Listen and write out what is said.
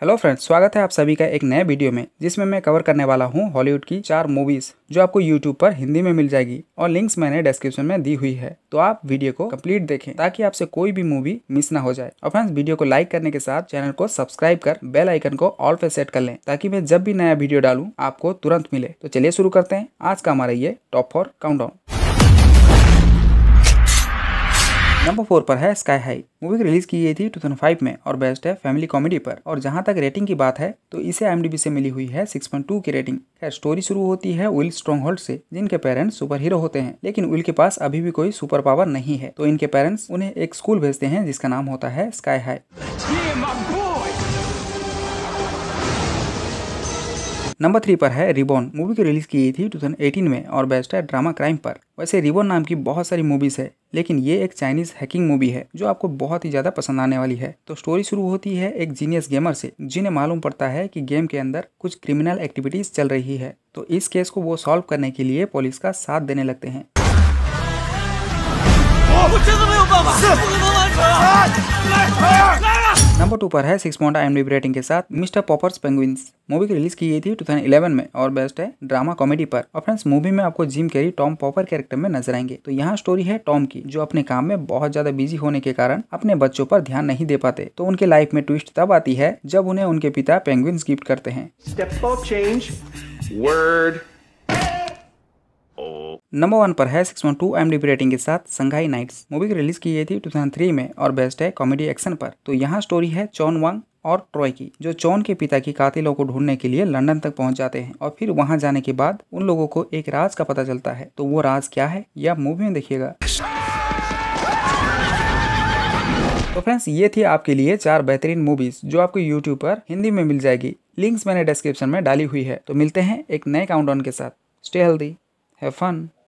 Hello friends स्वागत है आप सभी का एक नए वीडियो में, जिसमें मैं कवर करने वाला हूँ हॉलीवुड की चार मूवीज़ जो आपको यूट्यूब पर हिंदी में मिल जाएगी और लिंक्स मैंने डिस्क्रिप्शन में दी हुई है। तो आप वीडियो को कंप्लीट देखें, ताकि आपसे कोई भी मूवी मिस ना हो जाए। और फ्रेंड्स वीडियो को लाइक करने के साथ चैनल को सब्सक्राइब कर बेल आइकन को ऑल पे सेट कर लें, ताकि मैं जब भी नया वीडियो डालूं, आपको तुरंत मिले। तो चलिए शुरू करते हैं। आज का हमारा ये top four countdown number four पर है स्काई हाई मूवी रिलीज़ की गई थी 2005 में और बेस्ट है फैमिली कॉमेडी पर। और जहाँ तक रेटिंग की बात है तो इसे एमडीबी से मिली हुई है 6.2 की रेटिंग खैर स्टोरी शुरू होती है विल स्ट्रॉन्ग से, जिनके पेरेंट्स सुपर हीरो होते हैं। लेकिन विल के पास अभी भी कोई सुपर पावर नहीं है। तो इनके पेरेंट्स उन्हें एक स्कूल भेजते हैं, जिसका नाम होता है स्काई हाई नंबर थ्री पर है रिबॉन मूवी की रिलीज़ की गई थी 2018 में और बेस्ट है ड्रामा क्राइम पर। वैसे रिबॉन नाम की बहुत सारी मूवीज़ है। लेकिन ये एक चाइनीज़ हैकिंग मूवी है, जो आपको बहुत ही ज़्यादा पसंद आने वाली है। तो स्टोरी शुरू होती है एक जीनियस गेमर से, जिन्हें मालूम पड़ता है कि गेम के अंदर कुछ क्रिमिनल एक्टिविटीज़ चल रही है। तो इस केस को वो सॉल्व करने के लिए पुलिस का साथ देने लगते हैं। नंबर टू पर है सिक्स पॉइंट आई रेटिंग के साथ मिस्टर पॉपर्स पेंगुइन्स मूवी की रिलीज़ की गई थी 2011 में और बेस्ट है ड्रामा कॉमेडी पर। और फ्रेंड्स मूवी में आपको Jim Carrey Tom Popper character में नज़र आएँगे। तो यहाँ स्टोरी है टॉम की जो अपने काम में बहुत ज़्यादा बिज़ी होने के कारण अपने बच्चों पर ध्यान नहीं दे पाते। तो उनके लाइफ में ट्विस्ट तब आती है जब उन्हें उनके पिता पेंगुइन्स गिफ्ट करते हैं। नंबर वन पर है six one two M rating के साथ संघाई नाइट्स। मूवी की रिलीज़ की गई थी 2003 में और बेस्ट है कॉमेडी एक्शन पर। तो यहाँ स्टोरी है चौन वांग और ट्रॉय की, जो चौन के पिता की कातिलों को ढूँढने के लिए लंदन तक पहुँच जाते हैं और फिर वहाँ जाने के बाद उन लोगों को एक राज का पता चलता है। तो वो राज क्या है, यह मूवी में देखिएगा। तो फ्रेंड्स, ये थी आपके लिए चार बेहतरीन मूवीज़ जो आपको यूट्यूब पर हिंदी में मिल जाएगी। लिंक्स मैंने डिस्क्रिप्शन में डाली हुई है। तो मिलते हैं एक नए काउंटडाउन के साथ। Stay healthy have fun